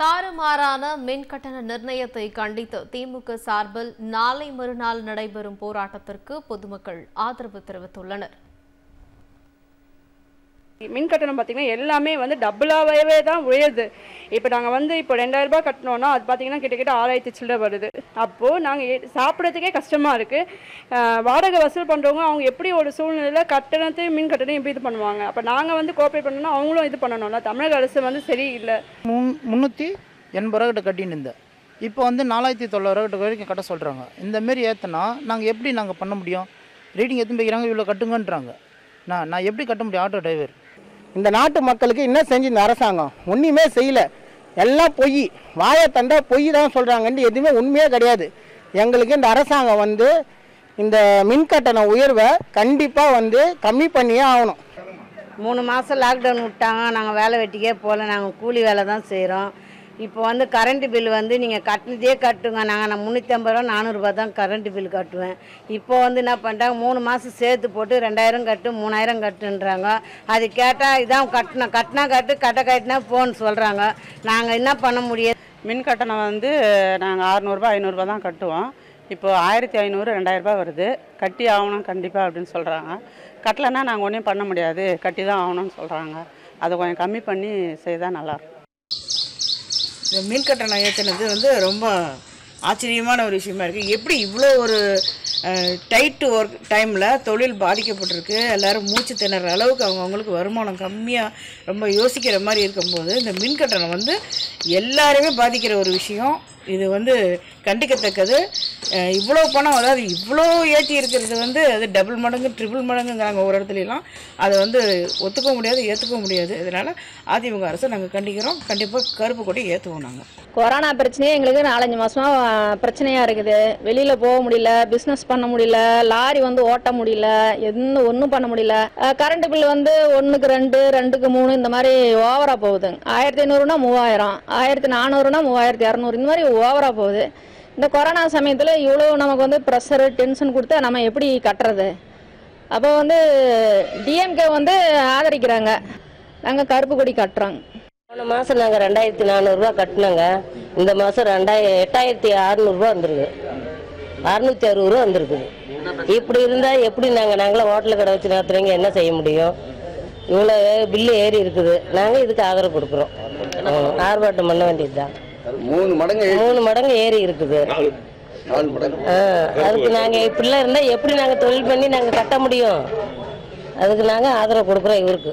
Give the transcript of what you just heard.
தாறுமாறான மின் கட்டண நிர்ணயத்தை கண்டித்து திமுக சார்பில் நாளை மறுநாள் நடைபெறும் போராட்டத்திற்கு பொதுமக்கள் ஆதரவு தெரிவித்துள்ளனர். மின் கட்டணம் பார்த்தீங்கன்னா எல்லாமே வந்து டபுளாகவே தான் உயருது. இப்போ நாங்கள் வந்து இப்போ ரெண்டாயிரம் ரூபாய் கட்டினோன்னா அது பார்த்தீங்கன்னா கிட்டக்கிட்ட ஆறாயிரத்தி சில்லற வருது. அப்போது நாங்கள் சாப்பிட்றதுக்கே கஷ்டமாக இருக்குது வாடகை வசூல் பண்ணுறவங்க அவங்க எப்படி ஒரு சூழ்நிலையில் கட்டணத்தையும் மின் கட்டணம் எப்படி இது பண்ணுவாங்க? அப்போ நாங்கள் வந்து கோஆப்ரேட் பண்ணணும்னா அவங்களும் இது பண்ணணும்ல. தமிழக அரசு வந்து சரியில்லை. முன் முந்நூற்றி எண்பது ரூபா கிட்ட கட்டின்னு இருந்தேன். இப்போ வந்து நாலாயிரத்தி தொள்ளாயிரம் கிட்ட வரைக்கும் கட்ட சொல்கிறாங்க இந்தமாரி ஏற்றினா நாங்கள் எப்படி நாங்கள் பண்ண முடியும்? ரீடிங் எத்தனை போய்க்கிறாங்க இவ்வளோ கட்டுங்கன்றாங்க. நான் நான் எப்படி கட்ட முடியும்? Auto driver. இந்த நாட்டு மக்களுக்கு என்ன செஞ்சு இந்த அரசாங்கம். ஒன்றுமே செய்யலை. எல்லாம் பொய். வாயை தண்டா பொய் தான் சொல்கிறாங்கன்ட்டு எதுவுமே உண்மையே கிடையாது. எங்களுக்கு இந்த அரசாங்கம் வந்து இந்த மின்கட்டண உயர்வை கண்டிப்பாக வந்து கம்மி பண்ணியே ஆகணும். மூணு மாதம் லாக்டவுன் விட்டாங்க. நாங்கள் வேலை வெட்டிக்கே போகல. நாங்கள் கூலி வேலை தான் செய்கிறோம் இப்போ வந்து கரண்ட் பில் வந்து நீங்கள் கட்டினதே கட்டுங்க. நாங்கள் நான் முந்நூற்றி ஐம்பது ரூபா நானூறுரூபா தான் கரண்ட் பில் கட்டுவேன். இப்போ வந்து என்ன பண்ணுறாங்க மூணு மாதம் சேர்த்து போட்டு ரெண்டாயிரம் கட்டு மூணாயிரம் கட்டுன்றாங்க. அது கேட்டால் இதான் கட்டினா கட்டினா கட்டு கட்ட கட்டினா போன்னு சொல்கிறாங்க நாங்கள் என்ன பண்ண முடியாது மின் கட்டணம் வந்து நாங்கள் அறநூறுபா ஐநூறுரூபா தான் கட்டுவோம். இப்போ ஆயிரத்தி ஐநூறு ரெண்டாயிரரூபா வருது. கட்டி ஆகணும் கண்டிப்பாக அப்படின்னு சொல்கிறாங்க கட்டலைன்னா நாங்கள் ஒன்றும் பண்ண முடியாது. கட்டி தான் ஆகணும்னு சொல்கிறாங்க அதை கொஞ்சம் கம்மி பண்ணி செய்தால் நல்லாயிருக்கும் இந்த மின் கட்டணம் ஏற்றினது வந்து ரொம்ப ஆச்சரியமான ஒரு விஷயமா இருக்குது எப்படி இவ்வளோ ஒரு டைட்டு ஒர்க் டைமில் தொழில் பாதிக்கப்பட்டிருக்கு. எல்லோரும் மூச்சு திணற அளவுக்கு அவங்கவுங்களுக்கு வருமானம் கம்மியாக ரொம்ப யோசிக்கிற மாதிரி இருக்கும்போது இந்த மின் கட்டணம் வந்து எல்லாருமே பாதிக்கிற ஒரு விஷயம். இது வந்து கண்டிக்கத்தக்கது. இவ்வளோ பணம் அதாவது இவ்வளோ ஏற்றி இருக்கிறது வந்து அது டபுள் மடங்கு ட்ரிபிள் மடங்குங்கிறாங்க ஒரு இடத்துலலாம். அதை வந்து ஒத்துக்க முடியாது ஏற்றுக்க முடியாது. இதனால் அதிமுக அரசை நாங்கள் கண்டிக்கிறோம். கண்டிப்பாக கருப்பு கொடி ஏற்றுவோம் நாங்கள் கொரோனா பிரச்சனையே எங்களுக்கு நாலஞ்சு மாதமாக பிரச்சனையாக இருக்குது. வெளியில் போக முடியல பிஸ்னஸ் பண்ண முடியல லாரி வந்து ஓட்ட முடியல எந்த ஒன்றும் பண்ண முடியல. கரண்ட் பில் வந்து ஒன்றுக்கு ரெண்டு ரெண்டுக்கு மூணு இந்த மாதிரி ஓவராக போகுது ஆயிரத்தி ஐநூறுனா மூவாயிரம் ஆயிரத்தி நானூறுனா மூவாயிரத்தி இரநூறு இந்த மாதிரி ஓவராக போகுது. இந்த கொரோனா சமயத்தில் இவ்வளோ நமக்கு வந்து ப்ரெஷரு டென்ஷன் கொடுத்தா நம்ம எப்படி கட்டுறது? அப்போ வந்து டிஎம்கே வந்து ஆதரிக்கிறாங்க. நாங்கள் கருப்பு கொடி கட்டுறோங்க போன மாதம் நாங்கள் ரெண்டாயிரத்தி நானூறுரூவா கட்டினோங்க. இந்த மாதம் ரெண்டாயிரம் எட்டாயிரத்தி அறநூறுபா வந்துருக்கு. அறுநூத்தி அறுபது ரூபா வந்திருக்குது. இப்படி இருந்தால் எப்படி நாங்கள் நாங்களாம் ஹோட்டல் கடை வச்சு நடத்துறவங்க என்ன செய்ய முடியும்? இவ்வளோ பில்லு ஏறி இருக்குது. நாங்கள் இதுக்கு ஆதரவு கொடுக்குறோம். ஆர்ப்பாட்டம் பண்ண வேண்டியது தான் மூணு மடங்கு மூணு மடங்கு ஏறி இருக்குது. அதுக்கு நாங்கள் இப்படிலாம் இருந்தால் எப்படி நாங்கள் தொழில் பண்ணி நாங்கள் கட்ட முடியும்? அதுக்கு நாங்கள் ஆதரவு கொடுக்குறோம் இவருக்கு.